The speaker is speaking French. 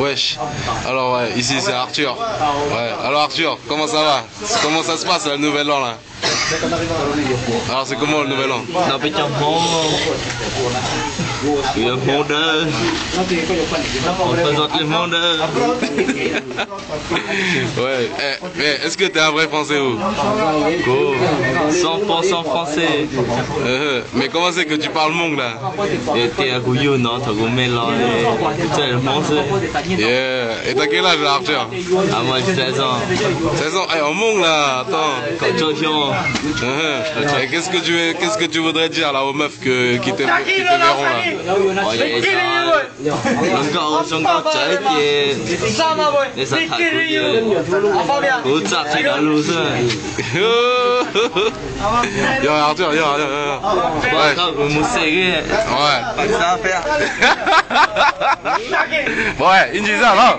Wesh. Alors ouais, ici c'est Arthur. Ouais. Alors Arthur, comment ça va? Comment ça se passe le nouvel an là? Alors c'est comment le nouvel an? Vieux fondeur, on présente les ouais, eh, eh, est-ce que t'es un vrai français ou? 100% français. Euh, mais comment c'est que tu parles mong là T'es un gouillou, non? Là, tu es français. Yeah, et t'as quel âge là, Arthur ah, moi j'ai 16 ans. 16 ans, eh, oh, en mong là, attends. Euh, euh, qu'est-ce que tu veux, qu'est-ce que tu voudrais dire là aux meufs que, qui te, qui te verront là? 能夠中國仔嘅，你實太古嘅，古集團嘅路上，有有有有有有，喂，我冇食嘅，喂，咖啡啊，喂，英俊生，好。